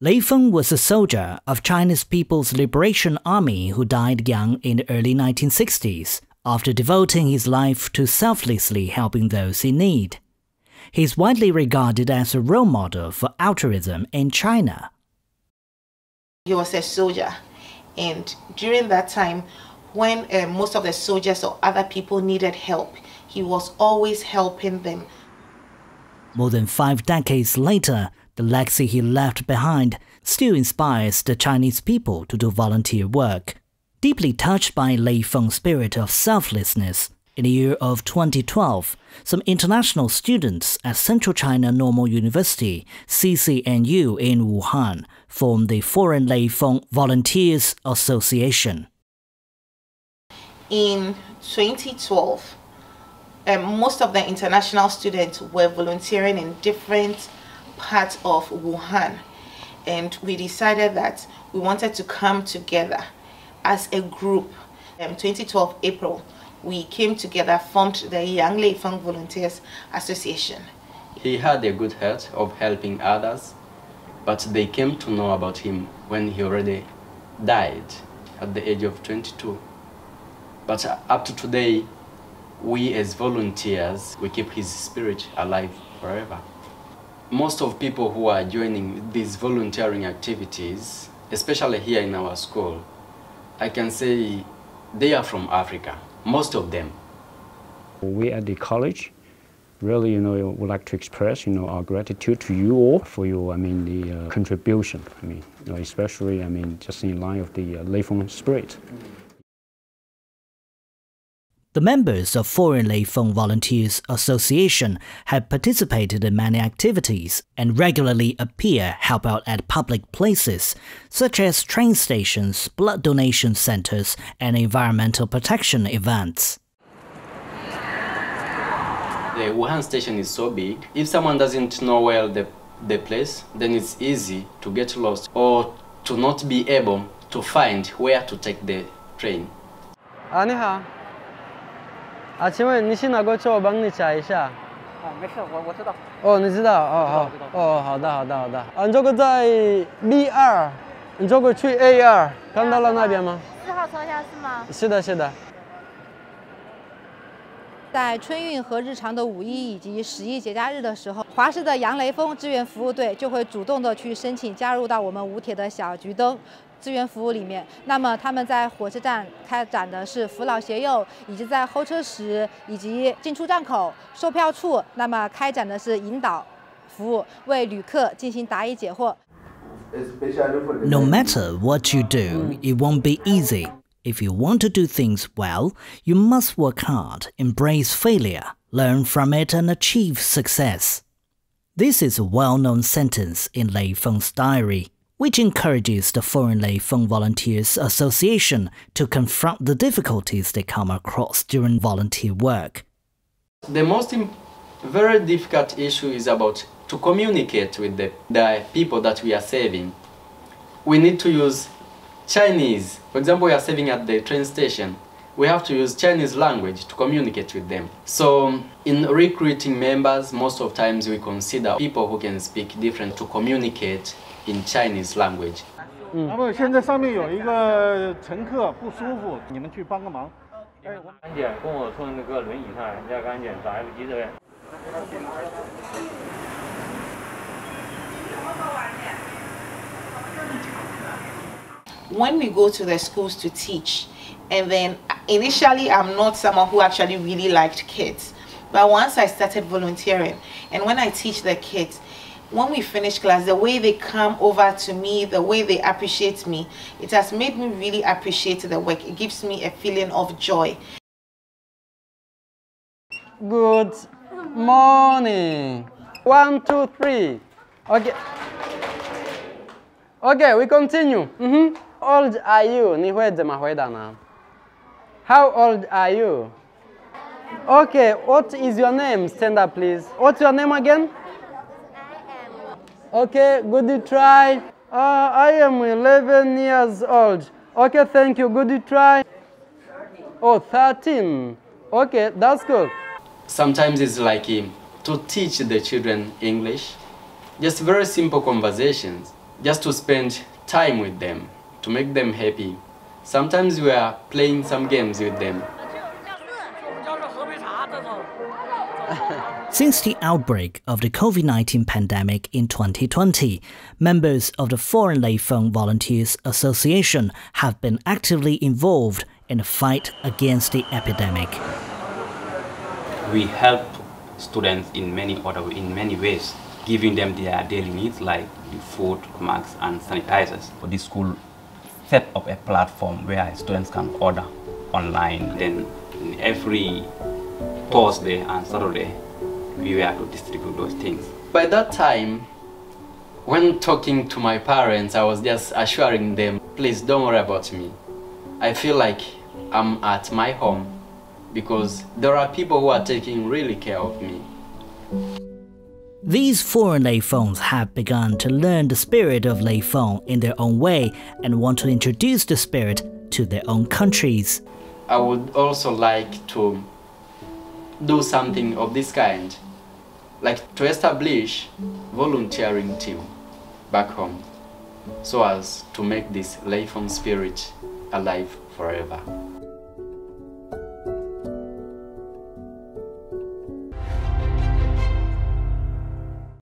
Lei Feng was a soldier of China's People's Liberation Army who died young in the early 1960s after devoting his life to selflessly helping those in need. He is widely regarded as a role model for altruism in China. He was a soldier, and during that time, when uh, most of the soldiers or other people needed help, he was always helping them. More than five decades later, the legacy he left behind still inspires the Chinese people to do volunteer work. Deeply touched by Lei Feng's spirit of selflessness, in the year of 2012, some international students at Central China Normal University, CCNU in Wuhan, formed the Foreign Lei Feng Volunteers Association. In 2012, um, most of the international students were volunteering in different part of Wuhan and we decided that we wanted to come together as a group. Um, 2012 April, we came together, formed the Young Lei Feng Volunteers Association. He had a good heart of helping others, but they came to know about him when he already died at the age of 22. But up to today, we as volunteers, we keep his spirit alive forever most of people who are joining these volunteering activities, especially here in our school, I can say they are from Africa, most of them. We at the college really, you know, would like to express, you know, our gratitude to you all for your, I mean, the uh, contribution. I mean, you know, especially, I mean, just in line of the uh, Lei Feng spirit. Mm -hmm. The members of Foreign Fund Volunteers Association have participated in many activities and regularly appear help out at public places, such as train stations, blood donation centers, and environmental protection events. The Wuhan station is so big, if someone doesn't know well the, the place, then it's easy to get lost or to not be able to find where to take the train. Aniha. 啊，请问你去哪个车？我帮你查一下。哦，没事，我我知道。哦，你知道？哦，好。哦，好的，好的，好的。啊，你这个在 B 二，你这个去 A 二，看到了那边吗？四号车厢是吗？是的，是的。在春运和日常的五一以及十一节假日的时候，华师的杨雷锋志愿服务队就会主动的去申请加入到我们武铁的小桔灯。志愿服务里面，那么他们在火车站开展的是扶老携幼，以及在候车室以及进出站口、售票处，那么开展的是引导服务，为旅客进行答疑解惑。No matter what you do, it won't be easy. If you want to do things well, you must work hard, embrace failure, learn from it, and achieve success. This is a well-known sentence in Lei Feng's diary which encourages the Foreign Lei Feng Volunteers Association to confront the difficulties they come across during volunteer work. The most very difficult issue is about to communicate with the, the people that we are saving. We need to use Chinese. For example, we are saving at the train station. We have to use Chinese language to communicate with them. So in recruiting members, most of times we consider people who can speak different to communicate in Chinese language. 那么现在上面有一个乘客不舒服，你们去帮个忙。哎，赶紧跟我从那个轮椅上，人家赶紧找 F 急诊。 When we go to the schools to teach, and then initially I'm not someone who actually really liked kids, but once I started volunteering, and when I teach the kids, when we finish class, the way they come over to me, the way they appreciate me, it has made me really appreciate the work. It gives me a feeling of joy. Good morning. One, two, three. Okay. Okay, we continue. Mm -hmm Old are you? 你会怎么回答呢? How old are you? Okay, what is your name? Stand up, please. What's your name again? Okay, good try. Uh, I am 11 years old. Okay, thank you. Good try. Oh, 13. Okay, that's good. Sometimes it's like um, to teach the children English. Just very simple conversations. just to spend time with them, to make them happy. Sometimes we are playing some games with them. Since the outbreak of the COVID 19 pandemic in 2020, members of the Foreign Lei Feng Volunteers Association have been actively involved in the fight against the epidemic. We help students in many other in many ways, giving them their daily needs like the food, masks, and sanitizers. For this school set up a platform where students can order online. Then every Thursday and Saturday, we were to distribute those things. By that time, when talking to my parents, I was just assuring them, please don't worry about me. I feel like I'm at my home because there are people who are taking really care of me. These foreign Lei Fengs have begun to learn the spirit of Lei Feng in their own way and want to introduce the spirit to their own countries. I would also like to do something of this kind, like to establish volunteering team back home so as to make this Lei Feng spirit alive forever.